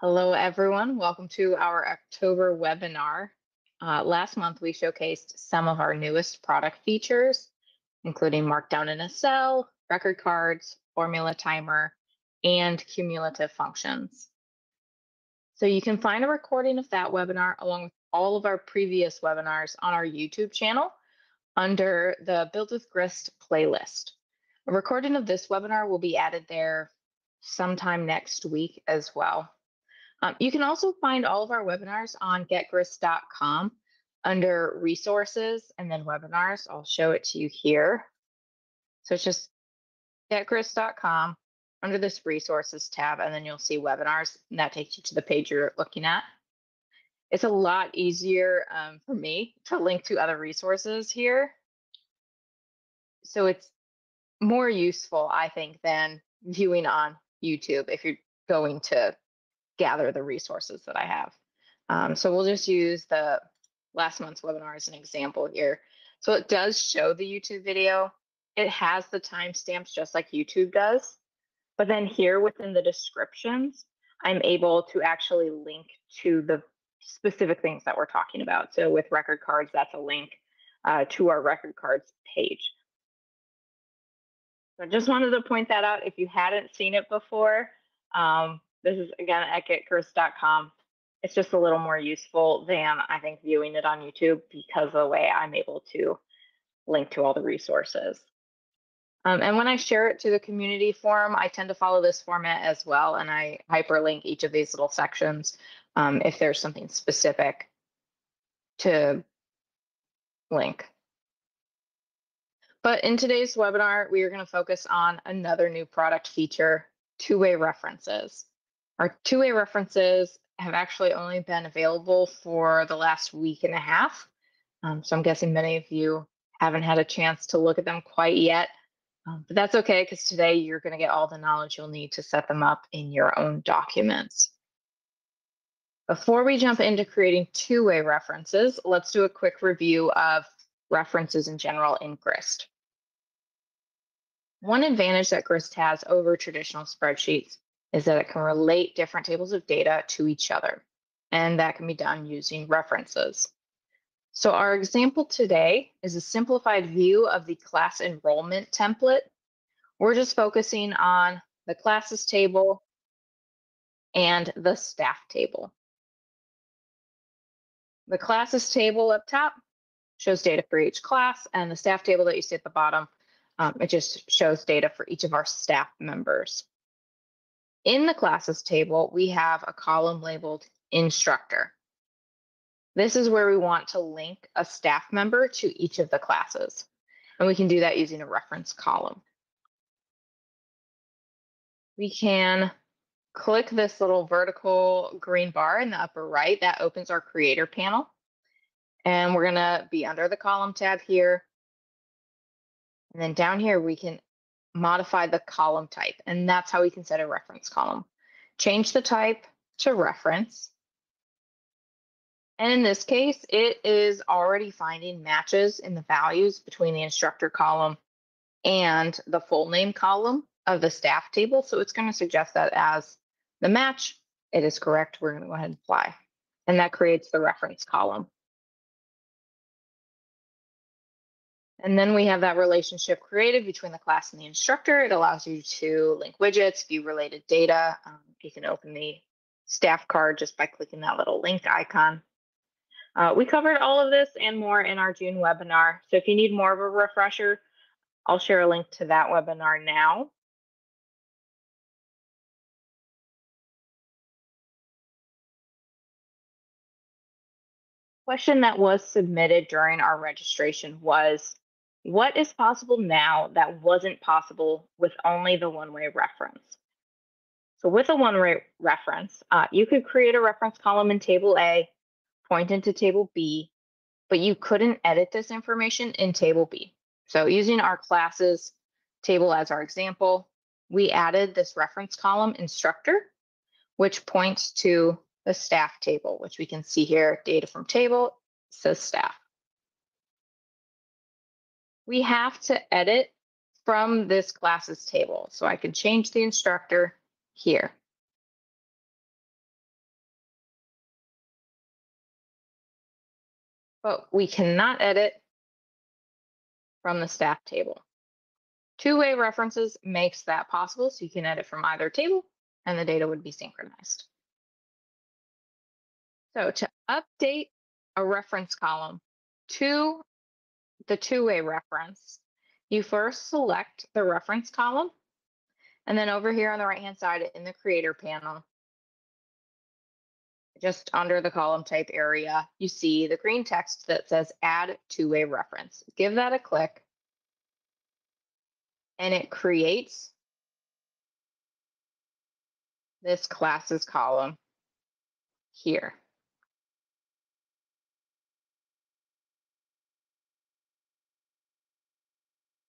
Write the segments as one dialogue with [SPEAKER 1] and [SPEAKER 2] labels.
[SPEAKER 1] Hello, everyone. Welcome to our October webinar. Uh, last month, we showcased some of our newest product features, including Markdown in a Cell, record cards, formula timer, and cumulative functions. So you can find a recording of that webinar along with all of our previous webinars on our YouTube channel under the Build with Grist playlist. A recording of this webinar will be added there sometime next week as well. Um, you can also find all of our webinars on getgrist.com under resources and then webinars. I'll show it to you here. So it's just getgrist.com under this resources tab, and then you'll see webinars, and that takes you to the page you're looking at. It's a lot easier um, for me to link to other resources here. So it's more useful, I think, than viewing on YouTube if you're going to gather the resources that I have. Um, so we'll just use the last month's webinar as an example here. So it does show the YouTube video. It has the timestamps just like YouTube does. But then here within the descriptions, I'm able to actually link to the specific things that we're talking about. So with record cards, that's a link uh, to our record cards page. So I just wanted to point that out if you hadn't seen it before. Um, this is again at getgrist.com. It's just a little more useful than I think viewing it on YouTube because of the way I'm able to link to all the resources. Um, and when I share it to the community forum, I tend to follow this format as well. And I hyperlink each of these little sections um, if there's something specific to link. But in today's webinar, we are going to focus on another new product feature, two-way references. Our two-way references have actually only been available for the last week and a half. Um, so I'm guessing many of you haven't had a chance to look at them quite yet. Um, but that's okay because today you're going to get all the knowledge you'll need to set them up in your own documents. Before we jump into creating two-way references, let's do a quick review of references in general in Grist. One advantage that Grist has over traditional spreadsheets is that it can relate different tables of data to each other, and that can be done using references. So our example today is a simplified view of the class enrollment template. We're just focusing on the classes table and the staff table. The classes table up top shows data for each class, and the staff table that you see at the bottom, um, it just shows data for each of our staff members. In the classes table, we have a column labeled instructor. This is where we want to link a staff member to each of the classes. And we can do that using a reference column. We can click this little vertical green bar in the upper right. That opens our creator panel. And we're going to be under the column tab here. And then down here, we can modify the column type, and that's how we can set a reference column. Change the type to reference. And in this case, it is already finding matches in the values between the instructor column and the full name column of the staff table. So it's going to suggest that as the match, it is correct. We're going to go ahead and apply. And that creates the reference column. And then we have that relationship created between the class and the instructor. It allows you to link widgets, view related data. Um, you can open the staff card just by clicking that little link icon. Uh, we covered all of this and more in our June webinar. So if you need more of a refresher, I'll share a link to that webinar now. Question that was submitted during our registration was, what is possible now that wasn't possible with only the one-way reference? So with a one-way reference, uh, you could create a reference column in table A, point into table B, but you couldn't edit this information in table B. So using our classes table as our example, we added this reference column instructor, which points to the staff table, which we can see here, data from table says staff we have to edit from this classes table. So I can change the instructor here. But we cannot edit from the staff table. Two-way references makes that possible, so you can edit from either table and the data would be synchronized. So to update a reference column, to the two-way reference, you first select the reference column, and then over here on the right-hand side in the Creator panel, just under the column type area, you see the green text that says Add Two-Way Reference. Give that a click, and it creates this classes column here.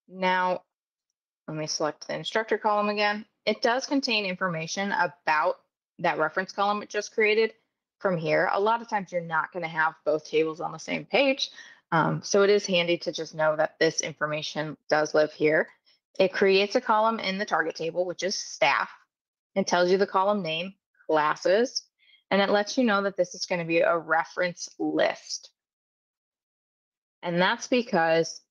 [SPEAKER 1] Now, let me select the instructor column again. It does contain information about that reference column it just created from here. A lot of times you're not going to have both tables on the same page. Um, so it is handy to just know that this information does live here. It creates a column in the target table, which is staff. and tells you the column name, classes, and it lets you know that this is going to be a reference list. And that's because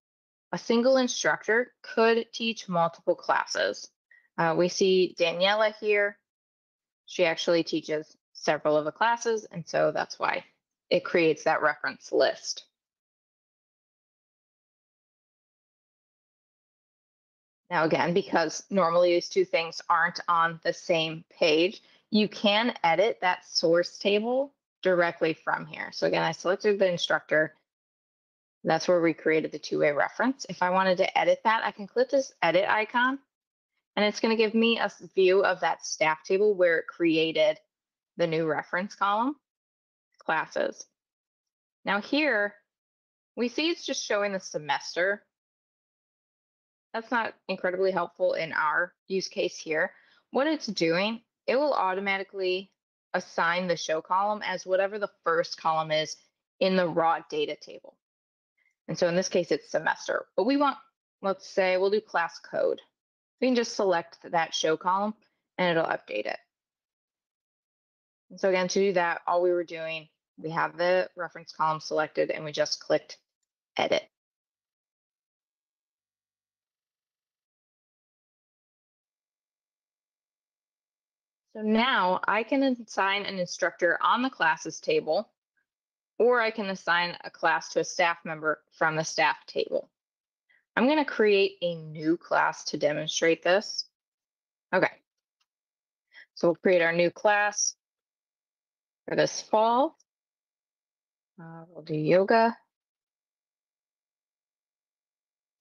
[SPEAKER 1] a single instructor could teach multiple classes. Uh, we see Daniela here. She actually teaches several of the classes, and so that's why it creates that reference list. Now, again, because normally these two things aren't on the same page, you can edit that source table directly from here. So again, I selected the instructor that's where we created the two-way reference. If I wanted to edit that, I can click this edit icon and it's going to give me a view of that staff table where it created the new reference column, classes. Now here, we see it's just showing the semester. That's not incredibly helpful in our use case here. What it's doing, it will automatically assign the show column as whatever the first column is in the raw data table. And so in this case, it's semester. But we want, let's say, we'll do class code. We can just select that show column and it'll update it. And so again, to do that, all we were doing, we have the reference column selected and we just clicked edit. So now I can assign an instructor on the classes table or I can assign a class to a staff member from the staff table. I'm going to create a new class to demonstrate this. Okay. So we'll create our new class for this fall. Uh, we'll do yoga.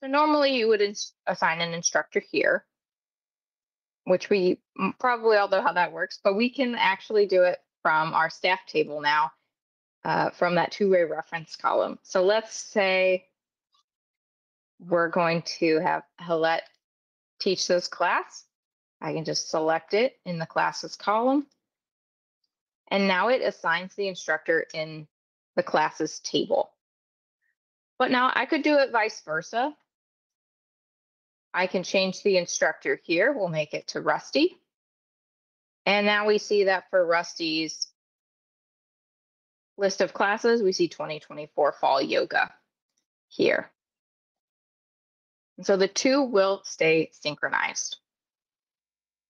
[SPEAKER 1] So normally you would assign an instructor here, which we probably all know how that works, but we can actually do it from our staff table now uh, from that two-way reference column. So let's say we're going to have Helette teach this class. I can just select it in the classes column. And now it assigns the instructor in the classes table. But now I could do it vice versa. I can change the instructor here. We'll make it to Rusty. And now we see that for Rusty's list of classes, we see 2024 fall yoga here. And so the two will stay synchronized.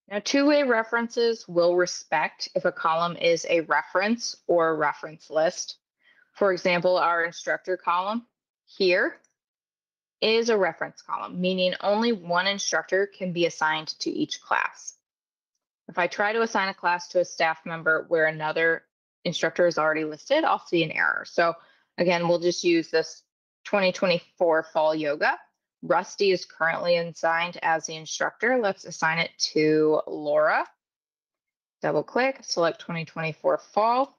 [SPEAKER 1] Now, two-way references will respect if a column is a reference or a reference list. For example, our instructor column here is a reference column, meaning only one instructor can be assigned to each class. If I try to assign a class to a staff member where another instructor is already listed, I'll see an error. So again, we'll just use this 2024 fall yoga. Rusty is currently assigned as the instructor. Let's assign it to Laura. Double click, select 2024 fall.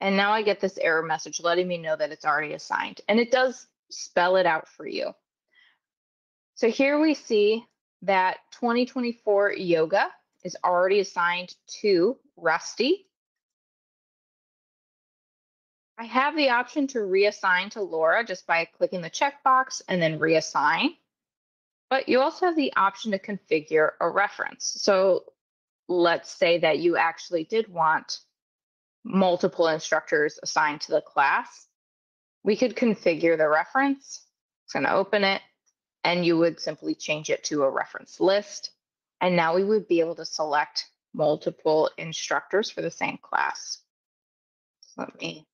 [SPEAKER 1] And now I get this error message letting me know that it's already assigned. And it does spell it out for you. So here we see that 2024 yoga is already assigned to Rusty. I have the option to reassign to Laura just by clicking the checkbox and then reassign. But you also have the option to configure a reference. So let's say that you actually did want multiple instructors assigned to the class. we could configure the reference. It's going to open it and you would simply change it to a reference list. And now we would be able to select multiple instructors for the same class. So let me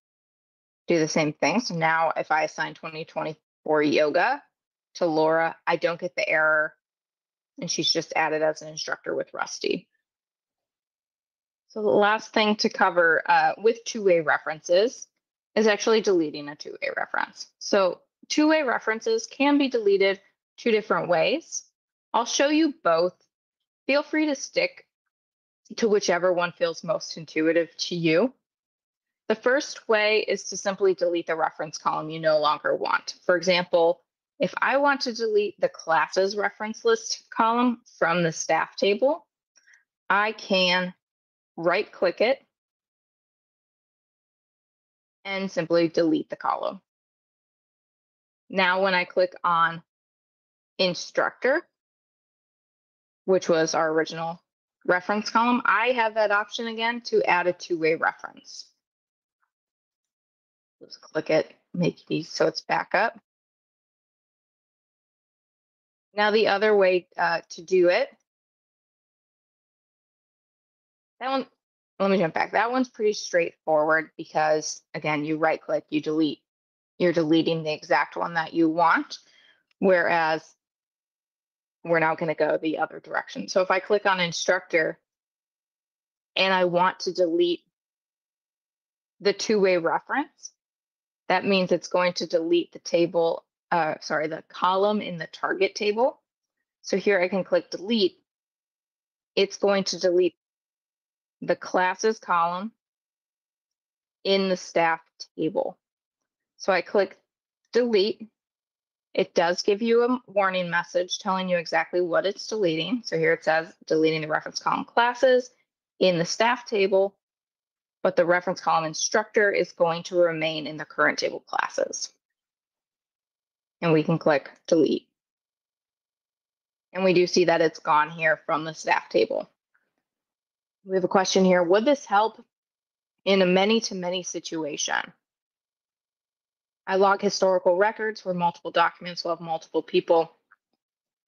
[SPEAKER 1] do the same thing. So now if I assign 2024 yoga to Laura, I don't get the error and she's just added as an instructor with Rusty. So the last thing to cover uh, with two-way references is actually deleting a two-way reference. So two-way references can be deleted two different ways. I'll show you both. Feel free to stick to whichever one feels most intuitive to you. The first way is to simply delete the reference column you no longer want. For example, if I want to delete the classes reference list column from the staff table, I can right click it and simply delete the column. Now, when I click on instructor, which was our original reference column, I have that option again to add a two-way reference. Just click it, make these so it's back up. Now the other way uh, to do it, that one, let me jump back. That one's pretty straightforward because again, you right click, you delete, you're deleting the exact one that you want. Whereas we're now going to go the other direction. So if I click on instructor and I want to delete the two-way reference, that means it's going to delete the table, uh, sorry, the column in the target table. So here I can click delete. It's going to delete the classes column in the staff table. So I click delete it does give you a warning message telling you exactly what it's deleting. So here it says deleting the reference column classes in the staff table, but the reference column instructor is going to remain in the current table classes. And we can click delete. And we do see that it's gone here from the staff table. We have a question here. Would this help in a many-to-many -many situation? I log historical records where multiple documents will have multiple people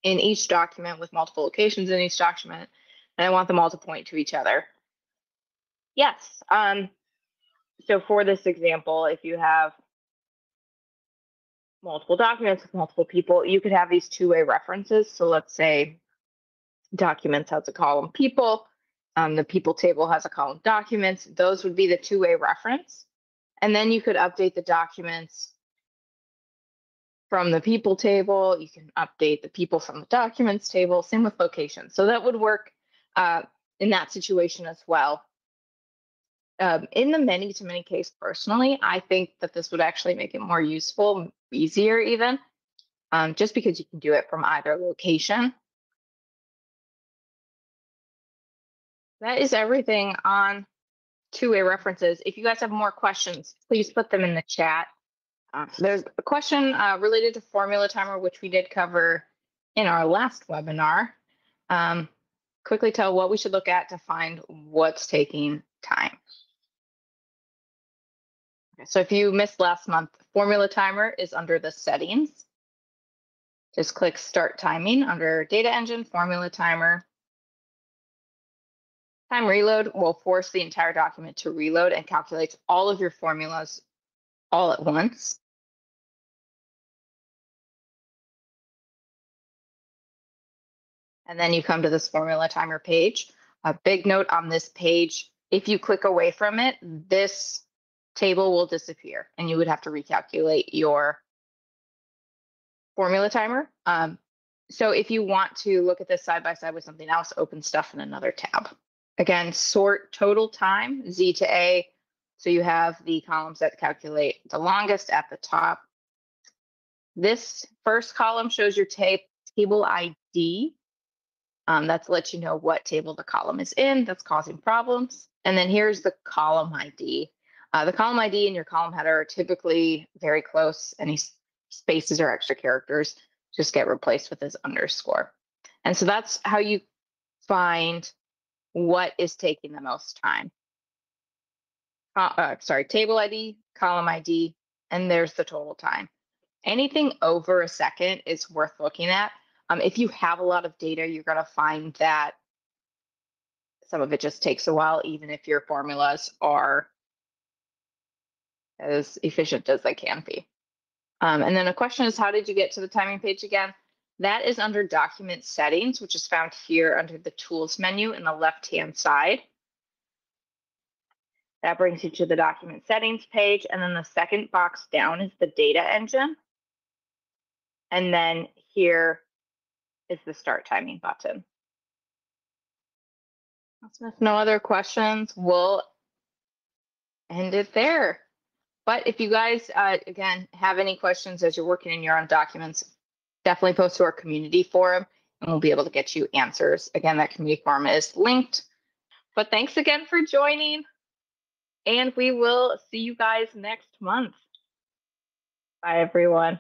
[SPEAKER 1] in each document with multiple locations in each document, and I want them all to point to each other. Yes. Um, so for this example, if you have multiple documents with multiple people, you could have these two-way references. So let's say documents has a column people, um, the people table has a column documents. Those would be the two-way reference. And then you could update the documents from the people table. You can update the people from the documents table. Same with location. So that would work uh, in that situation as well. Um, in the many to many case, personally, I think that this would actually make it more useful, easier even, um, just because you can do it from either location. That is everything on two-way references. If you guys have more questions, please put them in the chat. Uh, there's a question uh, related to formula timer, which we did cover in our last webinar. Um, quickly tell what we should look at to find what's taking time. So if you missed last month, formula timer is under the settings. Just click start timing under data engine, formula timer. Time reload will force the entire document to reload and calculates all of your formulas all at once. And then you come to this formula timer page. A big note on this page, if you click away from it, this table will disappear and you would have to recalculate your formula timer. Um, so if you want to look at this side by side with something else, open stuff in another tab. Again, sort total time, Z to A. So you have the columns that calculate the longest at the top. This first column shows your table ID. Um, that's let you know what table the column is in that's causing problems. And then here's the column ID. Uh, the column ID and your column header are typically very close. Any spaces or extra characters just get replaced with this underscore. And so that's how you find what is taking the most time. Uh, uh, sorry, table ID, column ID, and there's the total time. Anything over a second is worth looking at. Um, if you have a lot of data, you're going to find that some of it just takes a while, even if your formulas are as efficient as they can be. Um, and then the question is, how did you get to the timing page again? That is under document settings, which is found here under the tools menu in the left-hand side. That brings you to the document settings page. And then the second box down is the data engine. And then here is the start timing button. If no other questions, we'll end it there. But if you guys, uh, again, have any questions as you're working in your own documents, definitely post to our community forum and we'll be able to get you answers. Again, that community forum is linked. But thanks again for joining and we will see you guys next month. Bye, everyone.